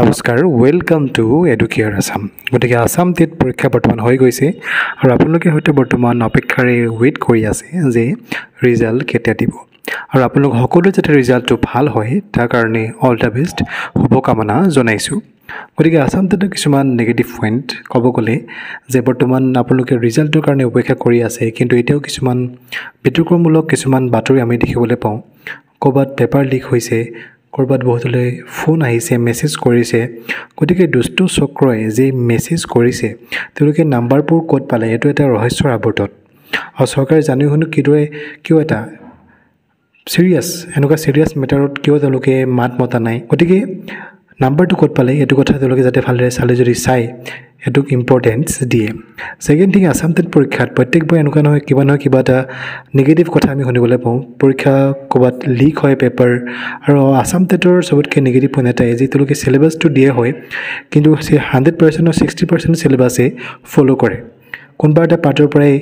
নমস্কাৰ welcome to Educare Assam গতিকে Assam TET পৰীক্ষা বৰ্তমান হৈ গৈছে আৰু আপোনালোকে হয়তো বৰ্তমান অপেক্ষাৰে ৱেইট কৰি আছে যে ৰিজাল্ট কেতিয়া দিব। আৰু আপোনালোক সকলোৱে যাতে ৰিজাল্টটো ভাল হয় তাৰ কাৰণে অল দ্য বেষ্ট শুভকামনা জনাইছোঁ। গতিকে আছাম টেটৰ কিছুমান নিগেটিভ পইণ্ট ক'ব গ'লে যে বৰ্তমান আপোনালোকে ৰিজাল্টটোৰ কাৰণে অপেক্ষা কৰি আছে কিন্তু এতিয়াও কিছুমান বিতৰ্কমূলক কিছুমান বাতৰি আমি দেখিবলৈ পাওঁ। ক'ৰবাত পেপাৰ লিক হৈছে ক'ৰবাত বহুতলৈ ফোন আহিছে মেছেজ কৰিছে। গতিকে দুষ্ট চক্ৰই যি মেছেজ কৰিছে তেওঁলোকে নাম্বাৰবোৰ ক'ত পালে এইটো এটা ৰহস্যৰ আৱৰ্তত আৰু চৰকাৰে জানি শুনি কিদৰে কিয় এটা ছিৰিয়াছ এনেকুৱা ছিৰিয়াছ মেটাৰত কিয় তেওঁলোকে মাত মতা নাই। গতিকে নাম্বাৰটো ক'ত পালে? এইটো কথা তেওঁলোকে যাতে ভালদৰে চালে যদি চায় সেইটোক ইম্পৰ্টেঞ্চ দিয়ে। ছেকেণ্ড থিং আছাম টেট পৰীক্ষাত প্ৰত্যেকবাৰ এনেকুৱা নহয় কিবা নহয় কিবা এটা নিগেটিভ কথা আমি শুনিবলৈ পাওঁ। পৰীক্ষা ক'ৰবাত লিক হয় পেপাৰ আৰু আছাম টেটৰ চবতকৈ নিগেটিভ পইণ্ট এটাই যে তেওঁলোকে চিলেবাছটো দিয়ে হয় কিন্তু হাণ্ড্ৰেড পাৰ্চেণ্টৰ ছিক্সটি পাৰ্চেণ্ট চিলেবাছে ফ'ল' কৰে। কোনোবা এটা পাৰ্টৰ পৰাই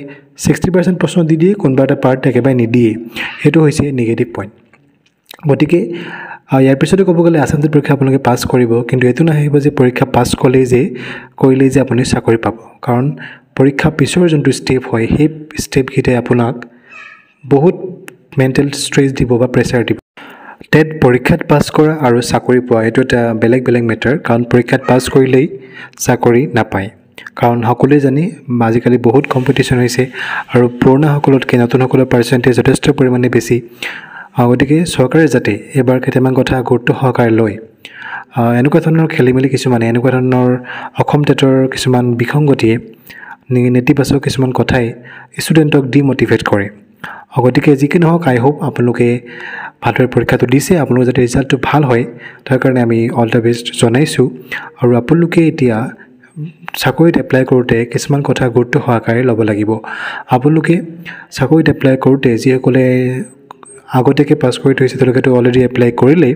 ছিক্সটি পাৰ্চেণ্ট প্ৰশ্ন দি দিয়ে কোনোবা এটা পাৰ্ট একেবাৰে নিদিয়ে। সেইটো হৈছে নিগেটিভ পইণ্ট গতিকে ইয়াৰ পিছতে ক'ব গ'লে আছাম টেট পৰীক্ষা আপোনালোকে পাছ কৰিব কিন্তু এইটো নাহিব যে পৰীক্ষা পাছ ক'লেই যে কৰিলেই যে আপুনি চাকৰি পাব। কাৰণ পৰীক্ষা পিছৰ যোনটো ষ্টেপ হয় সেই ষ্টেপকেইটাই আপোনাক বহুত মেণ্টেল ষ্ট্ৰেছ দিব বা প্ৰেছাৰ দিব। টেট পৰীক্ষাত পাছ কৰা আৰু চাকৰি পোৱা এইটো এটা বেলেগ বেলেগ মেটাৰ কাৰণ পৰীক্ষাত পাছ কৰিলেই চাকৰি নাপায়। কাৰণ সকলোৱে জানে আজিকালি বহুত কম্পিটিশ্যন হৈছে আৰু পুৰণাসকলতকৈ নতুনসকলৰ পাৰ্চেণ্টেজ যথেষ্ট পৰিমাণে বেছি। গতিকে চৰকাৰে যাতে এইবাৰ কেইটামান কথা গুৰুত্ব সহকাৰে লয় এনেকুৱা ধৰণৰ খেলি মেলি কিছুমানে এনেকুৱা ধৰণৰ অসম টেটৰ কিছুমান বিসংগতিয়ে নেতিবাচক কিছুমান কথাই ষ্টুডেণ্টক ডিমটিভেট কৰে। গতিকে যি কি নহওক আই হোপ আপোনালোকে ভালদৰে পৰীক্ষাটো দিছে আপোনালোকৰ যাতে ৰিজাল্টটো ভাল হয় তাৰ কাৰণে আমি অল দ্য বেষ্ট জনাইছোঁ। আৰু আপোনালোকে এতিয়া চাকৰিত এপ্লাই কৰোঁতে কিছুমান কথা গুৰুত্ব সহকাৰে ল'ব লাগিব। আপোনালোকে চাকৰিত এপ্লাই কৰোঁতে যিসকলে আগতীয়াকৈ পাছ কৰি থৈছে তেওঁলোকেতো অলৰেডি এপ্লাই কৰিলেই।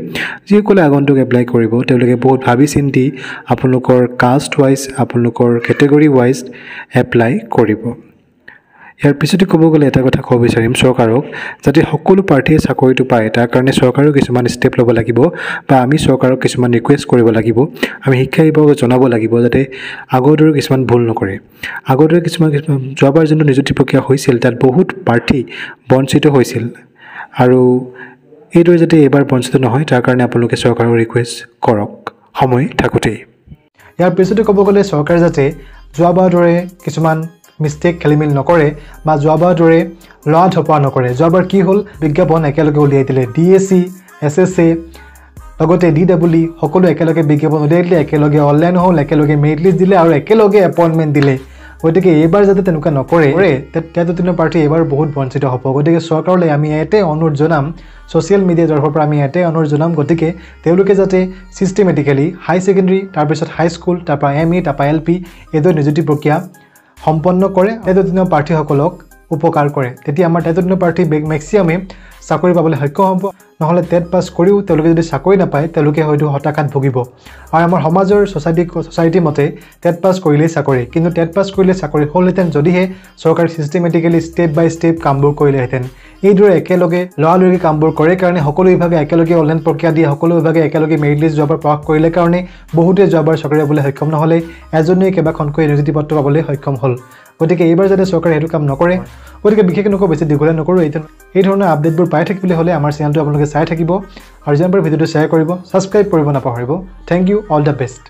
যিসকলে আগন্তুক এপ্লাই কৰিব তেওঁলোকে বহুত ভাবি চিন্তি আপোনালোকৰ কাষ্ট ৱাইজ আপোনালোকৰ কেটেগৰী ৱাইজ এপ্লাই কৰিব। ইয়াৰ পিছতে ক'ব গ'লে এটা কথা ক'ব বিচাৰিম চৰকাৰক যাতে সকলো প্ৰাৰ্থীয়ে চাকৰিটো পায় তাৰ কাৰণে চৰকাৰেও কিছুমান ষ্টেপ ল'ব লাগিব বা আমি চৰকাৰক কিছুমান ৰিকুৱেষ্ট কৰিব লাগিব। আমি শিক্ষা বিভাগক জনাব লাগিব যাতে আগৰ দৰে কিছুমান ভুল নকৰে। আগৰ দৰে কিছুমান কিছুমান যোৱাবাৰ যোনটো নিযুক্তি প্ৰক্ৰিয়া হৈছিল তাত বহুত প্ৰাৰ্থী বঞ্চিত হৈছিল। আৰু এইদৰে যাতে এইবাৰ বঞ্চিত নহয় তাৰ কাৰণে আপোনালোকে চৰকাৰক ৰিকুৱেষ্ট কৰক সময় থাকোঁতেই। ইয়াৰ পিছতে ক'ব গ'লে চৰকাৰে যাতে যোৱাবাৰ দৰে কিছুমান মিষ্টেক খেলি মেলি নকৰে বা যোৱাবাৰ দৰে লৰা ধপৰা নকৰে। যোৱাবাৰ কি হ'ল? বিজ্ঞাপন একেলগে উলিয়াই দিলে। D S C S S A লগতে ডি ডাবল সকলো একেলগে বিজ্ঞাপন উলিয়াই দিলে। একেলগে অনলাইন হ'ল একেলগে মেৰিট লিষ্ট দিলে আৰু একেলগে এপইণ্টমেণ্ট দিলে। গতিকে এইবাৰ যাতে তেনেকুৱা নকৰে তেতিয়া দুদিনৰ প্ৰাৰ্থী এইবাৰ বহুত বঞ্চিত হ'ব। গতিকে চৰকাৰলৈ আমি ইয়াতে অনুৰোধ জনাম ছ'চিয়েল মিডিয়াৰ তৰফৰ পৰা আমি ইয়াতে অনুৰোধ জনাম। গতিকে তেওঁলোকে যাতে ছিষ্টেমেটিকেলি হাই ছেকেণ্ডেৰী তাৰপিছত হাইস্কুল তাৰপৰা এম ই তাৰপৰা এল পি এইদৰে নিযুক্তি প্ৰক্ৰিয়া সম্পন্ন কৰে। তেজদিনৰ প্ৰাৰ্থীসকলক উপকাৰ কৰে। তেতিয়া আমাৰ তেজদিনৰ প্ৰাৰ্থী মেক্সিমামে চাকৰি পাবলৈ সক্ষম হ'ব। নহ'লে টেট পাছ কৰিও তেওঁলোকে যদি চাকৰি নাপায় তেওঁলোকে হয়তো হতাশাত ভুগিব। আৰু আমাৰ সমাজৰ ছ'চাইটি ছ'চাইটি মতে টেট পাছ কৰিলেই চাকৰি। কিন্তু টেট পাছ কৰিলে চাকৰি হ'লহেঁতেন যদিহে চৰকাৰে ছিষ্টেমেটিকেলি ষ্টেপ বাই ষ্টেপ কামবোৰ কৰিলেহেঁতেন। এইদৰে একেলগে লৰালৰিকৈ কামবোৰ কৰে কাৰণে সকলো বিভাগে একেলগে অনলাইন প্ৰক্ৰিয়া দিয়ে সকলো বিভাগে একেলগে মেৰিট লিষ্ট যোৱাবাৰ প্ৰকাশ কৰিলে কাৰণে বহুতে যোৱাবাৰ চাকৰি পাবলৈ সক্ষম নহ'লে এজনীয়ে কেইবাখনকৈ নিযুক্তি পত্ৰ পাবলৈ সক্ষম হ'ল। গতিকে এইবাৰ যাতে চৰকাৰে সেইটো কাম নকৰে গতিকে বিশেষ এনেকুৱা বেছি দীঘলীয়া নকৰোঁ এই ধৰণৰ আপডেটবোৰ পাই থাকিবলৈ হ'লে আমাৰ চেনেলটো আপোনালোকে চাই থাকিব। আৰু যিমান পাৰে ভিডিঅ'টো শ্বেয়াৰ কৰিব ছাবস্ক্ৰাইব কৰিব নাপাহৰিব। Thank you all the best